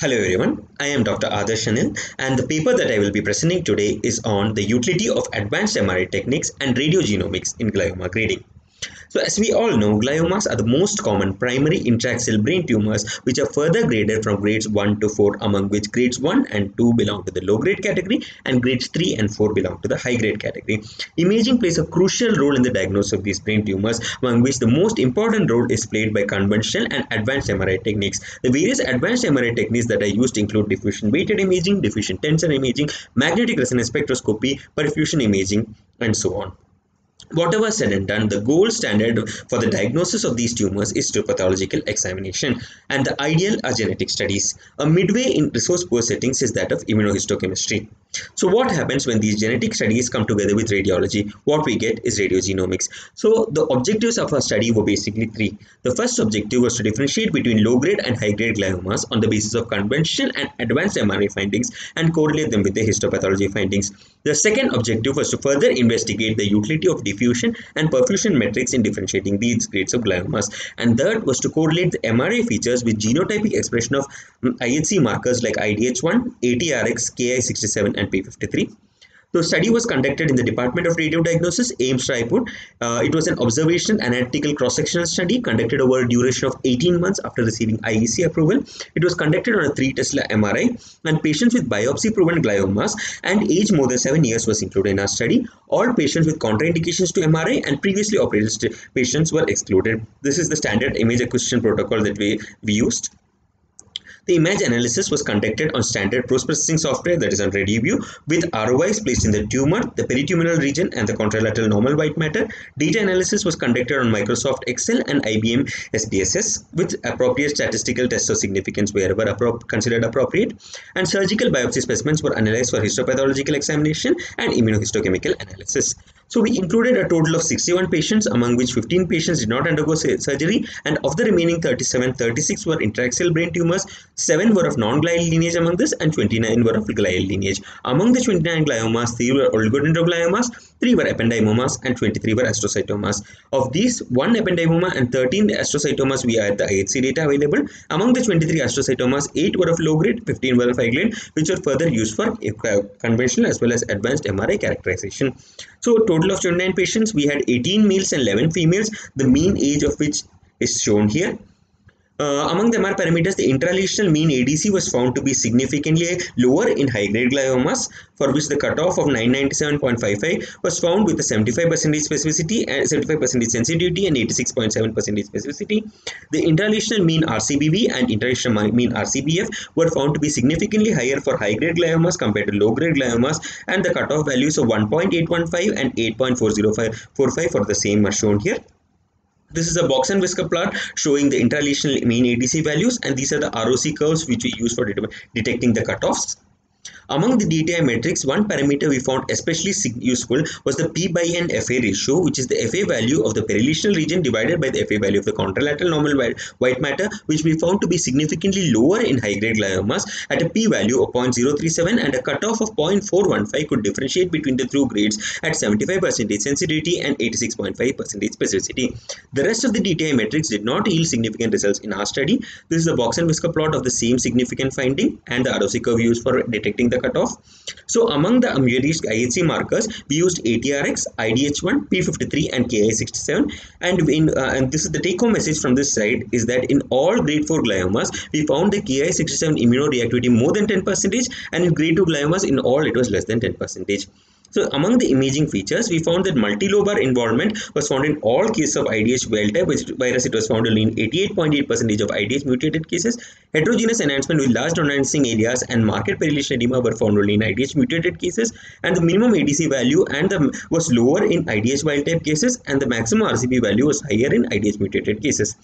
Hello everyone, I am Dr. Adarsh Anil and the paper that I will be presenting today is on the utility of advanced MRI techniques and radiogenomics in glioma grading. So as we all know, gliomas are the most common primary intraaxial brain tumors which are further graded from grades 1 to 4 among which grades 1 and 2 belong to the low grade category and grades 3 and 4 belong to the high grade category. Imaging plays a crucial role in the diagnosis of these brain tumors among which the most important role is played by conventional and advanced MRI techniques. The various advanced MRI techniques that are used include diffusion weighted imaging, diffusion tensor imaging, magnetic resonance spectroscopy, perfusion imaging and so on. Whatever said and done, the gold standard for the diagnosis of these tumors is to pathological examination, and the ideal are genetic studies. A midway in resource poor settings is that of immunohistochemistry. So what happens when these genetic studies come together with radiology? What we get is radiogenomics. So the objectives of our study were basically three. The first objective was to differentiate between low-grade and high-grade gliomas on the basis of conventional and advanced MRI findings and correlate them with the histopathology findings. The second objective was to further investigate the utility of diffusion and perfusion metrics in differentiating these grades of gliomas. And third was to correlate the MRI features with genotypic expression of mm, IHC markers like IDH1, ATRX, Ki67 and P53. The study was conducted in the Department of Radiodiagnosis, AIIMS Raipur. Uh, it was an observational analytical cross-sectional study conducted over a duration of 18 months after receiving IEC approval. It was conducted on a 3 Tesla MRI and patients with biopsy-proven gliomas and age more than 7 years was included in our study. All patients with contraindications to MRI and previously operated patients were excluded. This is the standard image acquisition protocol that we, we used. The image analysis was conducted on standard post-processing software that is on RadiView with ROIs placed in the tumor, the peritumoral region and the contralateral normal white matter. Data analysis was conducted on Microsoft Excel and IBM SPSS with appropriate statistical tests of significance wherever appro considered appropriate. And surgical biopsy specimens were analyzed for histopathological examination and immunohistochemical analysis. So we included a total of 61 patients among which 15 patients did not undergo surgery and of the remaining 37, 36 were intraaxial brain tumors, 7 were of non-glial lineage among this and 29 were of glial lineage. Among the 29 gliomas, 3 were oligodendrogliomas, 3 were ependymomas and 23 were astrocytomas. Of these, 1 ependymoma and 13 astrocytomas we had the IHC data available. Among the 23 astrocytomas, 8 were of low grade, 15 were of high grade which were further used for conventional as well as advanced MRI characterization. So total of 29 patients, we had 18 males and 11 females, the mean age of which is shown here. Uh, among the MR parameters, the intralesional mean ADC was found to be significantly lower in high-grade gliomas, for which the cutoff of 997.55 was found with a 75% specificity and 75% sensitivity and 86.7% specificity. The intralesional mean RCBV and intralesional mean RCBF were found to be significantly higher for high-grade gliomas compared to low-grade gliomas, and the cutoff values of 1.815 and 8.405 for the same are shown here. This is a box and whisker plot showing the intralesional mean ADC values and these are the ROC curves which we use for detecting the cutoffs. Among the DTI metrics, one parameter we found especially useful was the P by N FA ratio, which is the FA value of the perilesional region divided by the FA value of the contralateral normal white matter, which we found to be significantly lower in high-grade gliomas at a P value of 0.037 and a cutoff of 0.415 could differentiate between the two grades at 75% sensitivity and 86.5% specificity. The rest of the DTI metrics did not yield significant results in our study. This is a box and whisker plot of the same significant finding and the ROC curve used for detecting the cutoff. So among the various IHC markers, we used ATRX, IDH1, P53 and Ki67 and, in, uh, and this is the take home message from this slide is that in all grade 4 gliomas, we found the Ki67 immunoreactivity more than 10% and in grade 2 gliomas in all it was less than 10%. So among the imaging features, we found that multilobar involvement was found in all cases of IDH wild type, which virus it was found only in 88.8% of IDH mutated cases. Heterogeneous enhancement with large non-enhancing areas and marked perilesional edema were found only in IDH mutated cases. And the minimum ADC value and the was lower in IDH wild type cases and the maximum RCB value was higher in IDH mutated cases.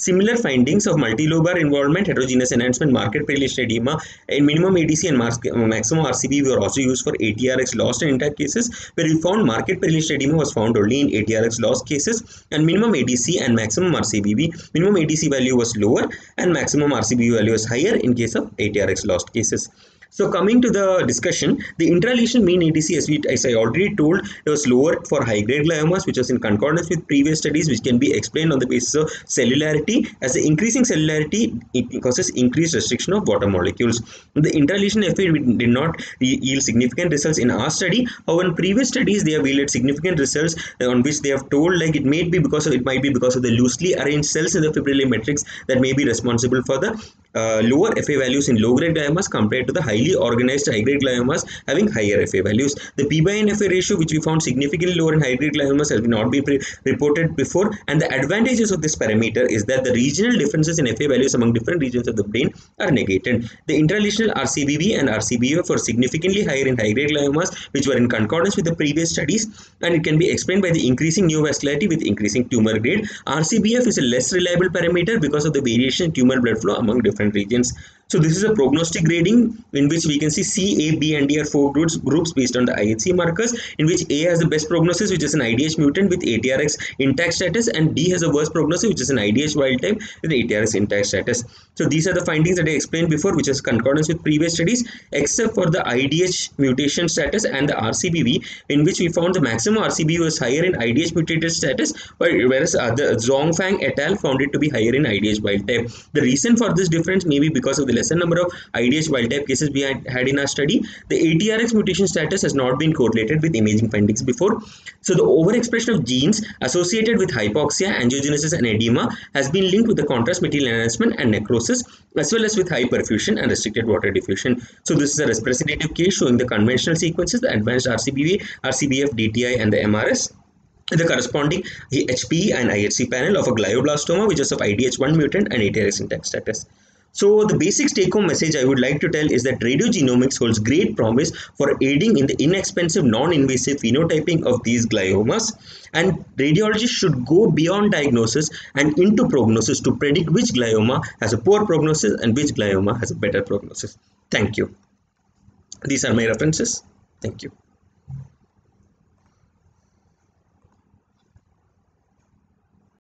Similar findings of multilobar involvement, heterogeneous enhancement, marked perilesional edema, and minimum ADC and maximum RCB were also used for ATRX lost and intact cases, where we found marked perilesional edema was found only in ATRX lost cases, and minimum ADC and maximum RCBV, minimum ADC value was lower and maximum RCBV value was higher in case of ATRX lost cases. So coming to the discussion, the intralesional mean ADC, as, we, as I already told, it was lower for high-grade gliomas, which was in concordance with previous studies, which can be explained on the basis of cellularity. As the increasing cellularity it causes increased restriction of water molecules. The intralesional FA did not yield significant results in our study. However, in previous studies, they have yielded significant results uh, on which they have told like it may be because of it might be because of the loosely arranged cells in the fibrillary matrix that may be responsible for the uh, lower FA values in low-grade gliomas compared to the highly organized high-grade gliomas having higher FA values. The P by N FA ratio, which we found significantly lower in high-grade gliomas, has not been reported before. And the advantages of this parameter is that the regional differences in FA values among different regions of the brain are negated. The intralesional RCBV and RCBF were significantly higher in high-grade gliomas, which were in concordance with the previous studies, and it can be explained by the increasing neovascularity with increasing tumor grade. RCBF is a less reliable parameter because of the variation in tumor blood flow among different different regions. So this is a prognostic grading in which we can see C, A, B and D are four groups, groups based on the IHC markers in which A has the best prognosis which is an IDH mutant with ATRX intact status and D has a worst prognosis which is an IDH wild type with ATRX intact status. So these are the findings that I explained before which is concordance with previous studies except for the IDH mutation status and the RCBV in which we found the maximum RCBV was higher in IDH mutated status whereas uh, other Zhongfang et al found it to be higher in IDH wild type. The reason for this difference may be because of the lesser number of IDH wild type cases we had, had in our study. The ATRX mutation status has not been correlated with imaging findings before. So the overexpression of genes associated with hypoxia, angiogenesis and edema has been linked with the contrast material enhancement and necrosis as well as with high perfusion and restricted water diffusion. So this is a representative case showing the conventional sequences, the advanced RCBV, RCBF, DTI and the MRS the corresponding HPE and IHC panel of a glioblastoma which is of IDH1 mutant and ATRX intact status. So the basic take-home message I would like to tell is that radiogenomics holds great promise for aiding in the inexpensive non-invasive phenotyping of these gliomas and radiologists should go beyond diagnosis and into prognosis to predict which glioma has a poor prognosis and which glioma has a better prognosis. Thank you. These are my references. Thank you.